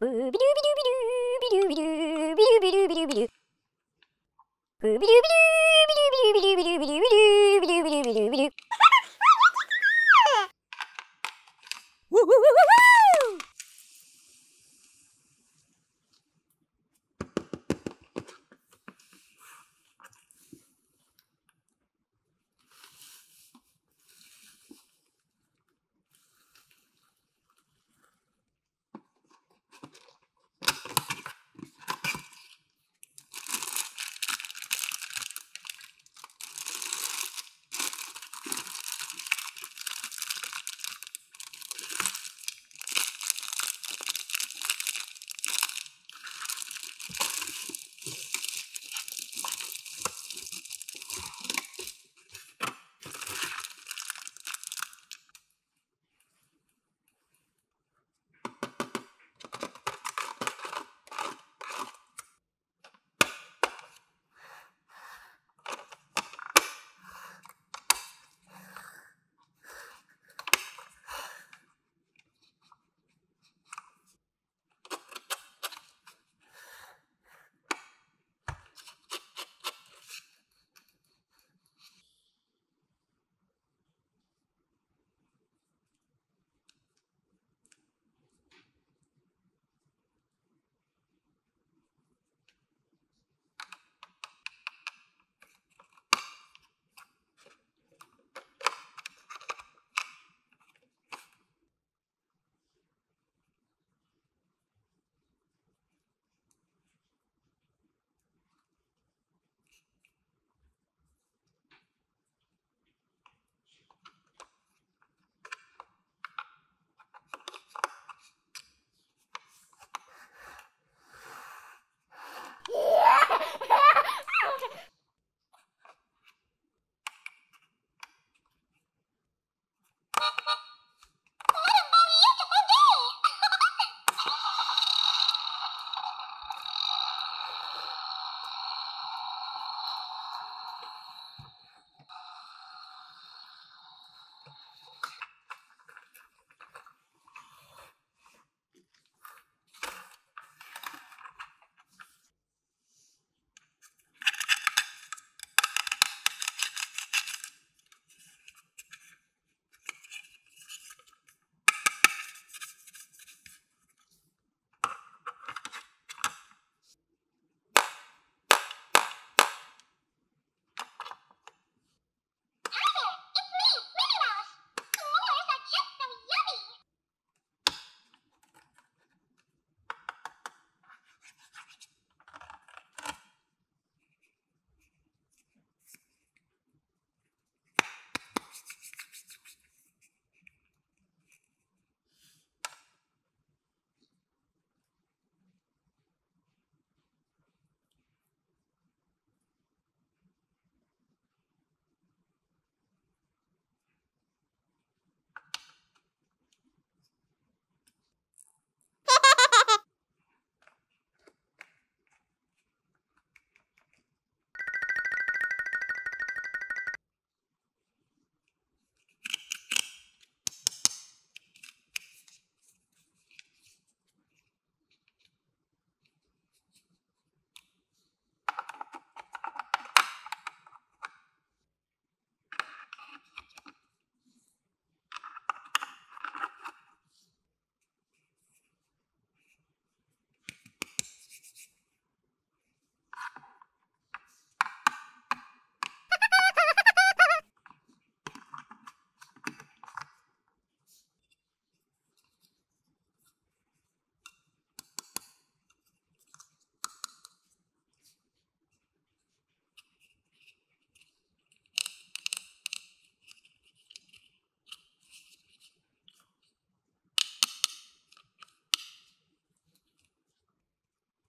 Booby-dooby-dooby-doo, be-dooby-doo, be-dooby-doo, be-doo-be-doo. Booby-dooby-doo,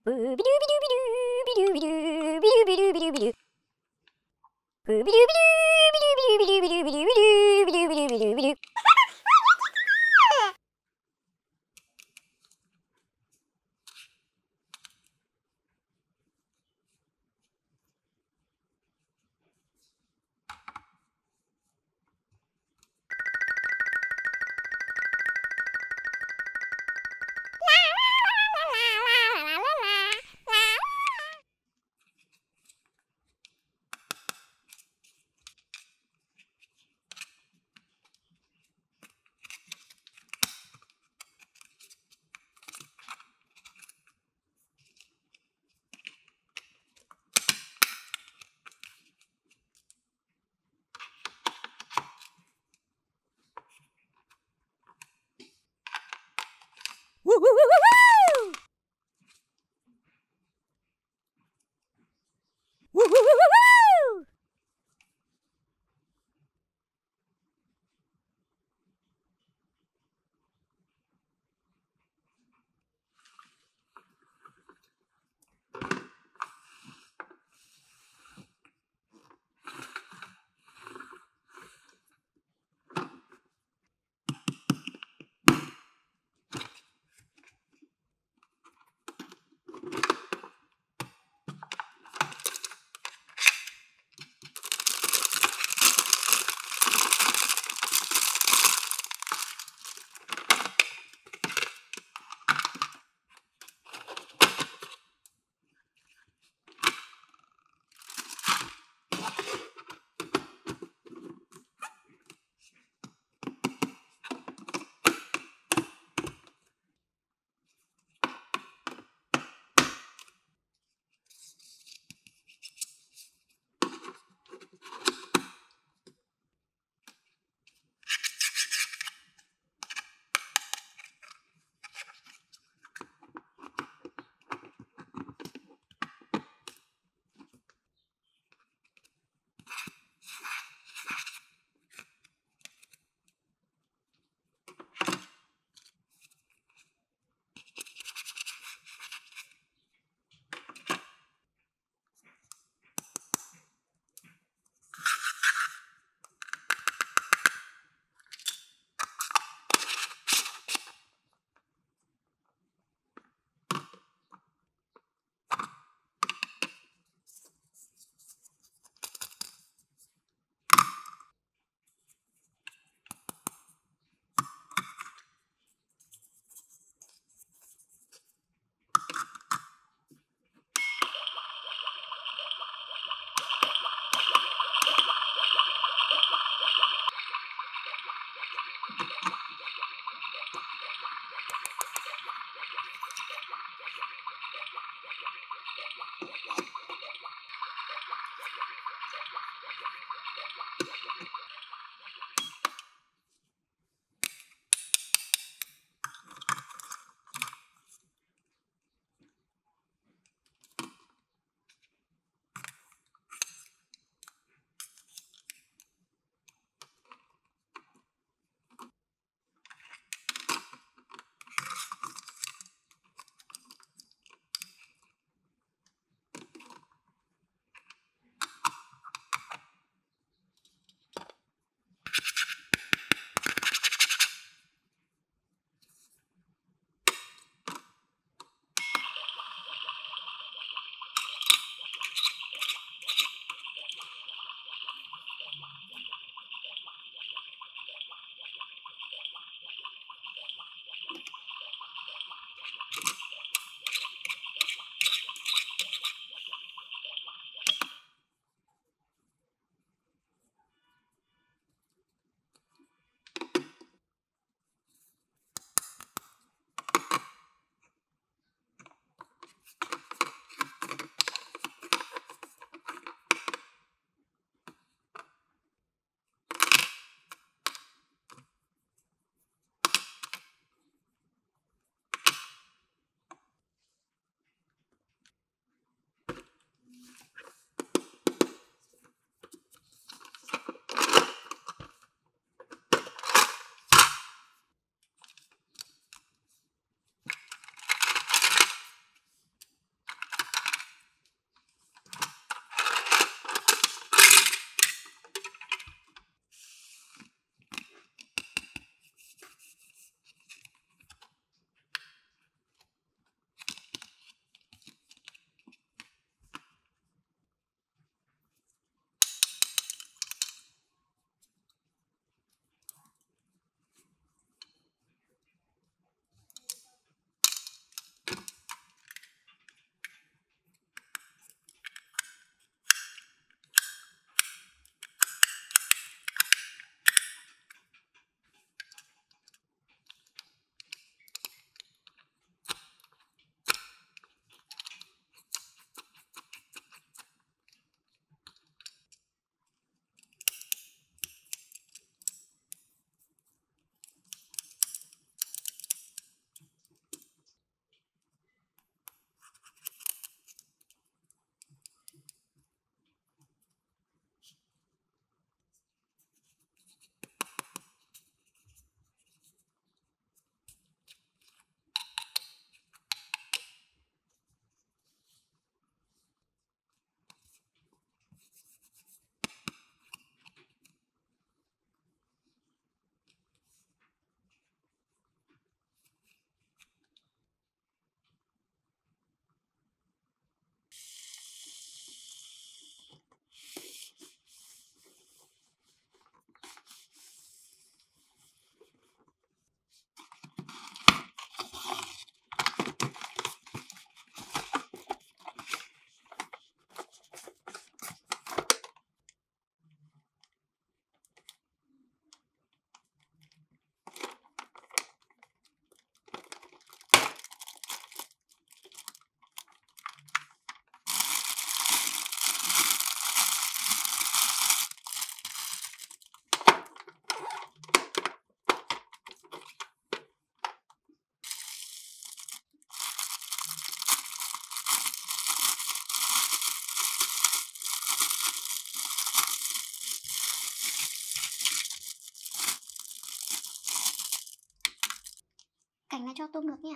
Booby-dooby-dooby-doo, bidoo-bidoo, bidoo-bidoo-bidoo-bidoo. Booby-dooby-doo. Cảnh cho tôm được nha.